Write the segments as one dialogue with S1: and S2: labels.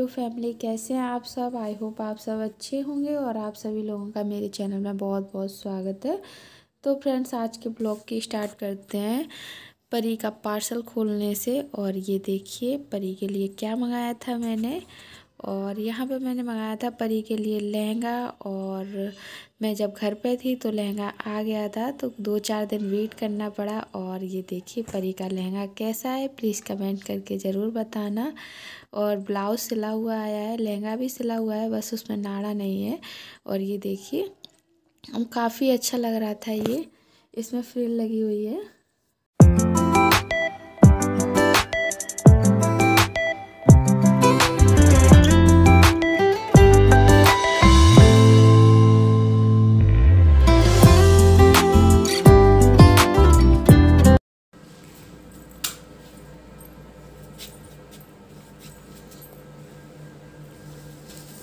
S1: YouTube family, कैसे हैं आप सब? आई होप आप सब अच्छे होंगे और आप सभी लोगों का मेरे चैनल में बहुत बहुत स्वागत है। तो फ्रेंड्स, आज के ब्लॉग की स्टार्ट करते हैं परी का पार्सल खोलने से। और ये देखिए, परी के लिए क्या मंगाया था मैंने? और यहाँ पे मैंने मंगाया था परी के लिए लहंगा और मैं जब घर पे थी तो लहंगा आ गया था तो दो चार दिन वेट करना पड़ा और ये देखिए परी का लहंगा कैसा है प्लीज़ कमेंट करके ज़रूर बताना। और ब्लाउज़ सिला हुआ आया है, लहंगा भी सिला हुआ है, बस उसमें नाड़ा नहीं है। और ये देखिए काफ़ी अच्छा लग रहा था ये, इसमें फ्रिल लगी हुई है।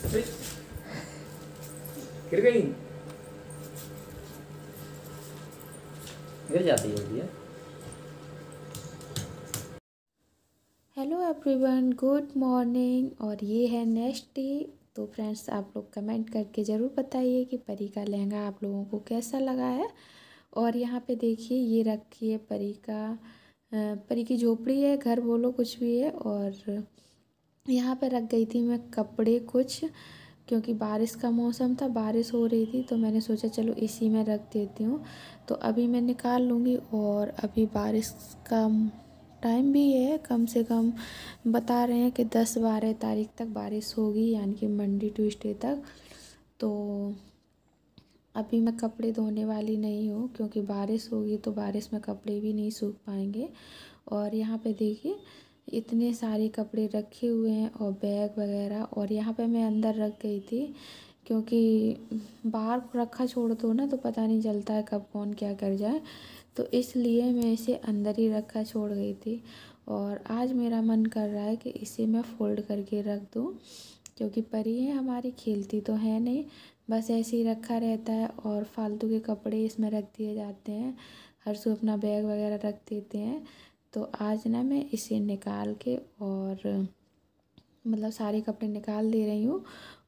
S2: गिर गई। गिर जाती है भैया।
S1: हेलो एवरीवन गुड मॉर्निंग और ये है नेक्स्ट डे तो फ्रेंड्स आप लोग कमेंट करके ज़रूर बताइए कि परी का लहंगा आप लोगों को कैसा लगा है। और यहाँ पे देखिए ये रखी है परी का परी की झोपड़ी है घर बोलो कुछ भी है और यहाँ पर रख गई थी मैं कपड़े कुछ, क्योंकि बारिश का मौसम था, बारिश हो रही थी तो मैंने सोचा चलो इसी में रख देती हूँ। तो अभी मैं निकाल लूँगी और अभी बारिश का टाइम भी है, कम से कम बता रहे हैं कि दस बारह तारीख तक बारिश होगी, यानी कि मंडे, ट्यूसडे तक। तो अभी मैं कपड़े धोने वाली नहीं हूँ, क्योंकि बारिश होगी तो बारिश में कपड़े भी नहीं सूख पाएँगे। और यहाँ पे देखिए इतने सारे कपड़े रखे हुए हैं और बैग वगैरह, और यहाँ पे मैं अंदर रख गई थी क्योंकि बाहर रखा छोड़ दो ना तो पता नहीं चलता है कब कौन क्या कर जाए। तो इसलिए मैं इसे अंदर ही रखा छोड़ गई थी। और आज मेरा मन कर रहा है कि इसे मैं फ़ोल्ड करके रख दूँ, क्योंकि परी है हमारी, खेलती तो है नहीं। बस ऐसे ही रखा रहता है और फालतू के कपड़े इसमें रख दिए जाते हैं। हर सु अपना बैग वगैरह रख देते हैं। तो आज ना मैं इसे निकाल के और मतलब सारे कपड़े निकाल दे रही हूँ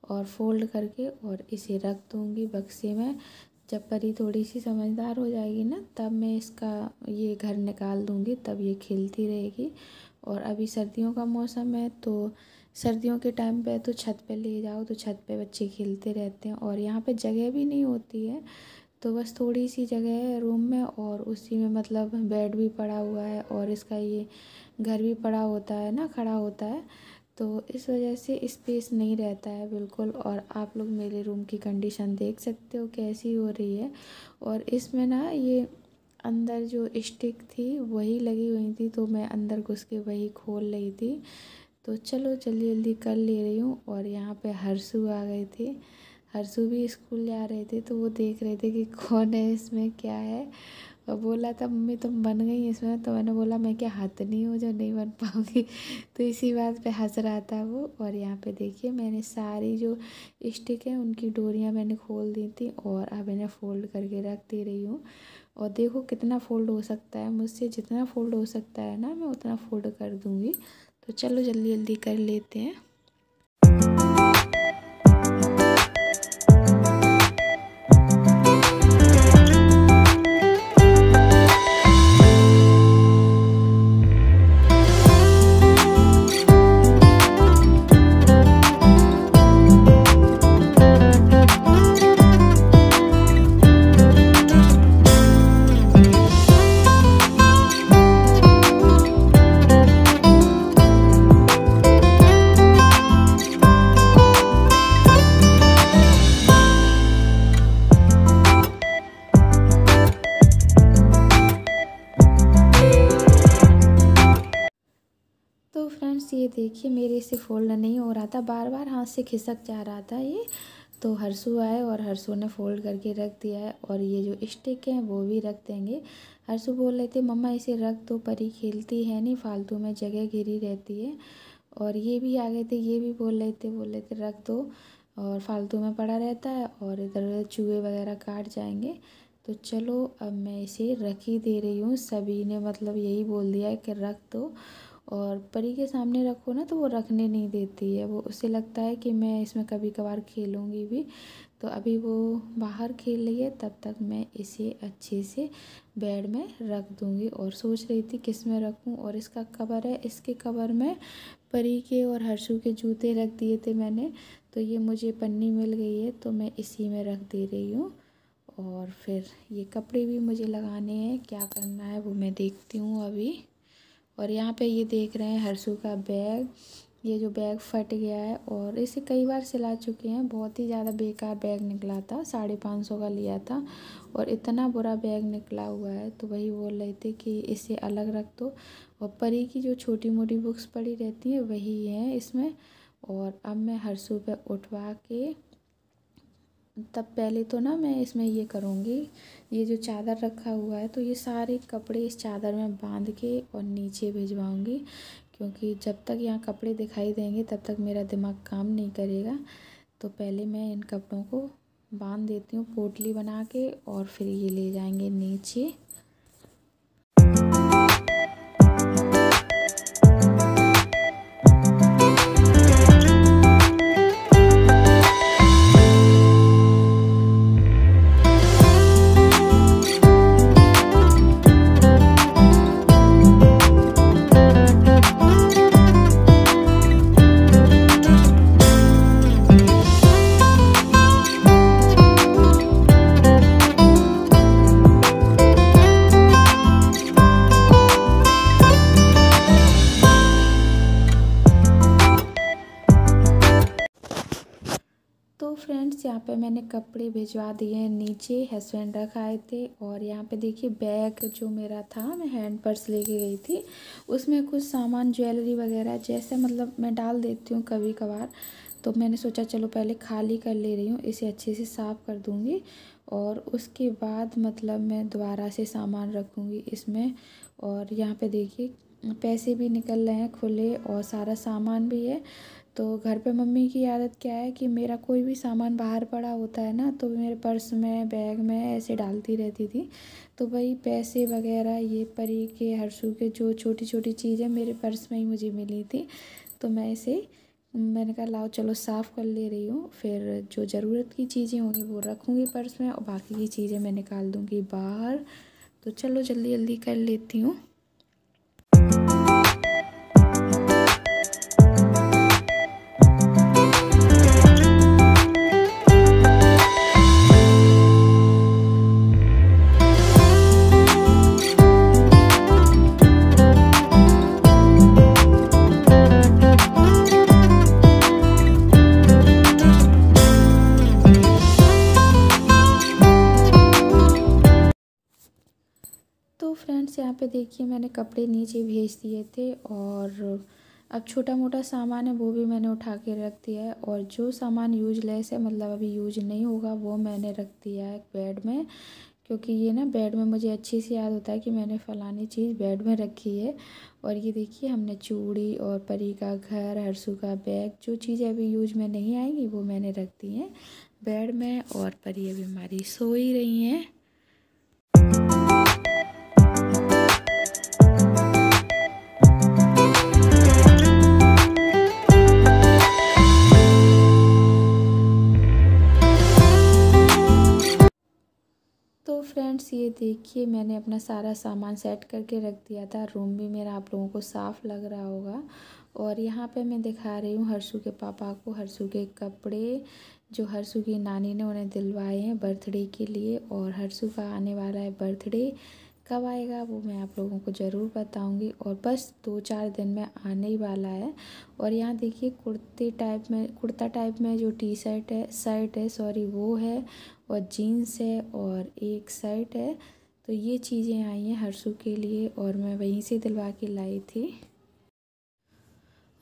S1: और फोल्ड करके और इसे रख दूँगी बक्से में। जब परी थोड़ी सी समझदार हो जाएगी ना, तब मैं इसका ये घर निकाल दूँगी, तब ये खिलती रहेगी। और अभी सर्दियों का मौसम है तो सर्दियों के टाइम पे तो छत पे ले जाओ तो छत पे बच्चे खेलते रहते हैं। और यहाँ पे जगह भी नहीं होती है तो बस थोड़ी सी जगह है रूम में और उसी में मतलब बेड भी पड़ा हुआ है और इसका ये घर भी पड़ा होता है ना, खड़ा होता है। तो इस वजह से स्पेस नहीं रहता है बिल्कुल और आप लोग मेरे रूम की कंडीशन देख सकते हो कैसी हो रही है। और इसमें ना ये अंदर जो स्टिक थी वही लगी हुई थी तो मैं अंदर घुस के वही खोल रही थी। तो चलो जल्दी जल्दी कर ले रही हूँ और यहाँ पे हर्षू आ गए थे। हर्षु भी स्कूल जा रहे थे तो वो देख रहे थे कि कौन है इसमें, क्या है। और बोला था मम्मी तुम बन गई इसमें? तो मैंने बोला, मैं क्या हाथ नहीं हूँ जो नहीं बन पाऊँगी? तो इसी बात पे हंस रहा था वो। और यहाँ पे देखिए, मैंने सारी जो स्टिक है, उनकी डोरियाँ मैंने खोल दी थी और अब इन्हें फ़ोल्ड करके रख दे रही हूँ। और देखो कितना फ़ोल्ड हो सकता है। मुझसे जितना फ़ोल्ड हो सकता है ना, मैं उतना फ़ोल्ड कर दूँगी। तो चलो जल्दी जल्दी कर लेते हैं। फ्रेंड्स ये देखिए, मेरे से फोल्ड नहीं हो रहा था। बार बार हाथ से खिसक जा रहा था ये। तो हरसू आए और हरसू ने फ़ोल्ड करके रख दिया है और ये जो स्टिक हैं, वो भी रख देंगे। हरसू बोल रहे थे, मम्मा, इसे रख दो, परी खेलती है नहीं, फालतू में जगह घिरी रहती है। और ये भी आ गए थे, ये भी बोल रहे थे, बोल रहे थे, रख दो। और फालतू में पड़ा रहता है और इधर उधर चूहे वगैरह काट जाएँगे। तो चलो, अब मैं इसे रख ही दे रही हूँ। सभी ने मतलब यही बोल दिया है कि रख दो। और परी के सामने रखो ना तो वो रखने नहीं देती है। वो, उसे लगता है कि मैं इसमें कभी कभार खेलूँगी भी। तो अभी वो बाहर खेल रही है, तब तक मैं इसे अच्छे से बेड में रख दूँगी और सोच रही थी किसमें रखूँ और इसका कवर है। इसके कवर में परी के और हर्षू के जूते रख दिए थे मैंने। तो ये मुझे पन्नी मिल गई है तो मैं इसी में रख दे रही हूँ। और फिर ये कपड़े भी मुझे लगाने हैं, क्या करना है वो मैं देखती हूँ अभी। और यहाँ पे ये देख रहे हैं हर्षू का बैग। ये जो बैग फट गया है और इसे कई बार सिला चुके हैं। बहुत ही ज़्यादा बेकार बैग निकला था, साढ़े पाँच सौ का लिया था और इतना बुरा बैग निकला हुआ है। तो वही बोल रहे थे कि इसे अलग रख दो। और परी की जो छोटी मोटी बुक्स पड़ी रहती हैं, वही हैं इसमें। और अब मैं हर्षू पे उठवा के तब पहले तो ना मैं इसमें ये करूँगी, ये जो चादर रखा हुआ है तो ये सारे कपड़े इस चादर में बाँध के और नीचे भिजवाऊँगी, क्योंकि जब तक यहाँ कपड़े दिखाई देंगे, तब तक मेरा दिमाग काम नहीं करेगा। तो पहले मैं इन कपड़ों को बाँध देती हूँ पोटली बना के और फिर ये ले जाएँगे नीचे। भिजवा दिए नीचे हस्बैंड रखाए थे और यहाँ पे देखिए बैग जो मेरा था, मैं हैंड पर्स लेके गई थी। उसमें कुछ सामान ज्वेलरी वगैरह, जैसे मतलब मैं डाल देती हूँ कभी कभार तो मैंने सोचा चलो पहले खाली कर ले रही हूँ, इसे अच्छे से साफ़ कर दूँगी। और उसके बाद मतलब मैं दोबारा से सामान रखूँगी इसमें। और यहाँ पे देखिए, पैसे भी निकल रहे हैं खुले और सारा सामान भी है। तो घर पे मम्मी की आदत क्या है कि मेरा कोई भी सामान बाहर पड़ा होता है ना तो मेरे पर्स में, बैग में ऐसे डालती रहती थी। तो वही पैसे वगैरह, ये परी के, हर्षू के जो छोटी छोटी चीज़ें मेरे पर्स में ही मुझे मिली थी तो मैं इसे, मैंने कहा, लाओ, चलो, साफ़ कर ले रही हूँ, फिर जो ज़रूरत की चीज़ें होंगी वो रखूँगी पर्स में और बाकी की चीज़ें मैं निकाल दूँगी बाहर। तो चलो जल्दी जल्दी कर लेती हूँ। देखिए, मैंने कपड़े नीचे भेज दिए थे और अब छोटा मोटा सामान है, वो भी मैंने उठा के रख दिया है और जो सामान यूजलेस है मतलब अभी यूज़ नहीं होगा, वो मैंने रख दिया है बेड में। क्योंकि ये ना बेड में मुझे अच्छी से याद होता है कि मैंने फ़लानी चीज़ बेड में रखी है और ये देखिए, हमने चूड़ी और परी का घर हरसू का बैग, जो चीज़ें अभी यूज़ में नहीं आएँगी, वो मैंने रख दी हैं। बेड में और परी अभी हमारी सो ही रही हैं। देखिए, मैंने अपना सारा सामान सेट करके रख दिया था। रूम भी मेरा आप लोगों को साफ़ लग रहा होगा। और यहाँ पे मैं दिखा रही हूँ हर्षू के पापा को। हर्षू के कपड़े, जो हर्षू की नानी ने उन्हें दिलवाए हैं बर्थडे के लिए। और हर्षू का आने वाला है बर्थडे। कब आएगा वो मैं आप लोगों को ज़रूर बताऊँगी। और बस दो चार दिन में आने ही वाला है। और यहाँ देखिए कुर्ते टाइप में, कुर्ता टाइप में जो टी शर्ट है शर्ट है, सॉरी वो है और जीन्स है और एक शर्ट है। तो ये चीज़ें आई हैं हर्षू के लिए और मैं वहीं से दिलवा के लाई थी।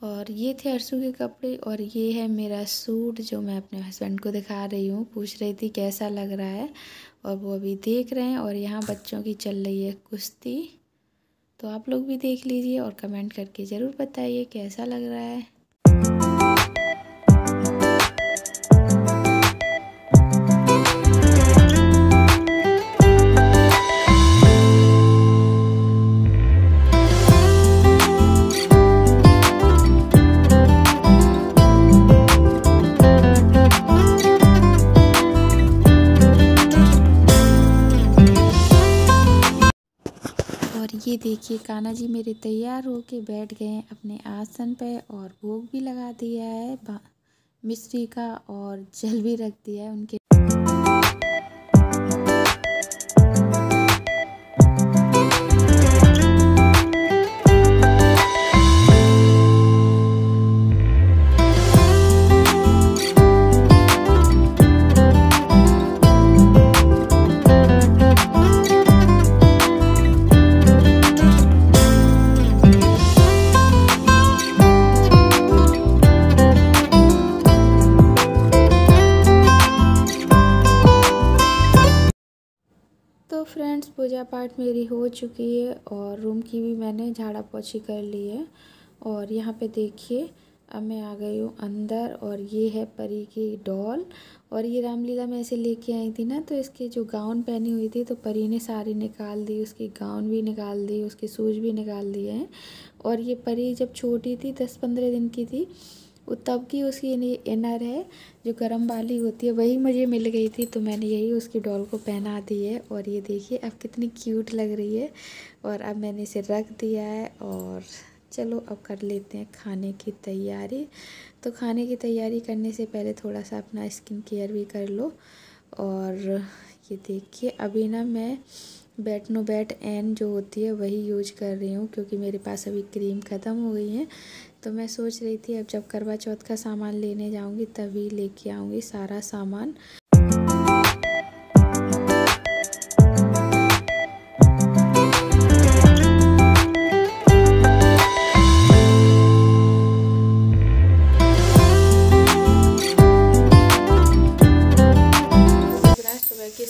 S1: और ये थे अरसू के कपड़े और ये है मेरा सूट जो मैं अपने हस्बैंड को दिखा रही हूँ। पूछ रही थी, कैसा लग रहा है? और वो अभी देख रहे हैं और यहाँ बच्चों की चल रही है कुश्ती। तो आप लोग भी देख लीजिए और कमेंट करके ज़रूर बताइए, कैसा लग रहा है? देखिए, कान्हा जी मेरे तैयार होके बैठ गए हैं अपने आसन पे और भोग भी लगा दिया है मिश्री का और जल भी रख दिया है उनके पूजा पाठ मेरी हो चुकी है और रूम की भी मैंने झाड़ा पोछी कर ली है। और यहाँ पे देखिए, अब मैं आ गई हूँ अंदर और ये है परी की डॉल। और ये रामलीला में ऐसे लेके आई थी ना तो इसके जो गाउन पहनी हुई थी तो परी ने सारी निकाल दी, उसकी गाउन भी निकाल दी, उसके सूज भी निकाल दिए हैं। और ये परी जब छोटी थी, दस पंद्रह दिन की थी वो तब की उसकी इनर है, जो गर्म वाली होती है, वही मुझे मिल गई थी तो मैंने यही उसकी डॉल को पहना दी है, और ये देखिए, अब कितनी क्यूट लग रही है, और अब मैंने इसे रख दिया है, और चलो, अब कर लेते हैं खाने की तैयारी। तो खाने की तैयारी करने से पहले थोड़ा सा अपना स्किन केयर भी कर लो, और ये देखिए, अभी ना मैं बैटनो बैट एन जो होती है वही यूज़ कर रही हूँ क्योंकि मेरे पास अभी क्रीम ख़त्म हो गई है। तो मैं सोच रही थी अब जब करवा चौथ का सामान लेने जाऊँगी तभी लेके आऊँगी सारा सामान।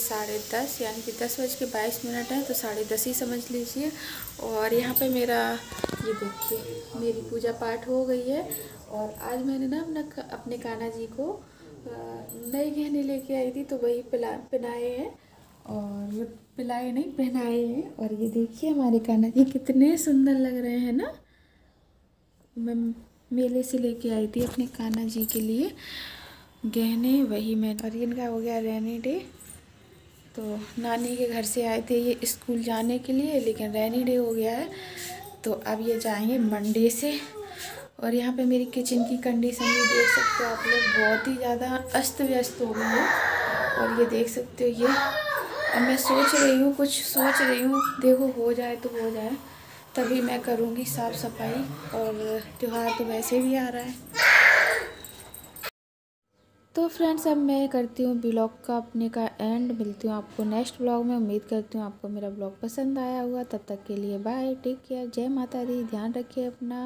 S1: साढ़े दस, यानी कि दस बज के बाईस मिनट है तो साढ़े दस ही समझ लीजिए। और यहाँ पे मेरा, ये देखिए, मेरी पूजा पाठ हो गई है। और आज मैंने ना अपना अपने कान्हा जी को नए गहने लेके आई थी तो वही पिला पहनाए हैं। और ये पिलाए नहीं, पहनाए हैं। और ये देखिए हमारे कान्हा जी कितने सुंदर लग रहे हैं ना। मैं मेले से लेके आई थी अपने कान्हा जी के लिए। गहने, वही मैं, और इनका हो गया रेनी डे। तो नानी के घर से आए थे ये स्कूल जाने के लिए, लेकिन रैनी डे हो गया है। तो अब ये जाएँगे मंडे से। और यहाँ पे मेरी किचन की कंडीशन भी देख सकते हो आप लोग, बहुत ही ज़्यादा अस्त व्यस्त हो गई है। और ये देख सकते हो ये, अब मैं सोच रही हूँ, कुछ सोच रही हूँ, देखो हो जाए तो हो जाए। तभी मैं करूँगी साफ़ सफ़ाई, और त्यौहार तो वैसे भी आ रहा है। तो फ्रेंड्स अब मैं करती हूँ ब्लॉग का अपने का एंड मिलती हूँ आपको नेक्स्ट ब्लॉग में। उम्मीद करती हूँ आपको मेरा ब्लॉग पसंद आया हुआ तब तक के लिए बाय टेक केयर जय माता दी। ध्यान रखिए अपना।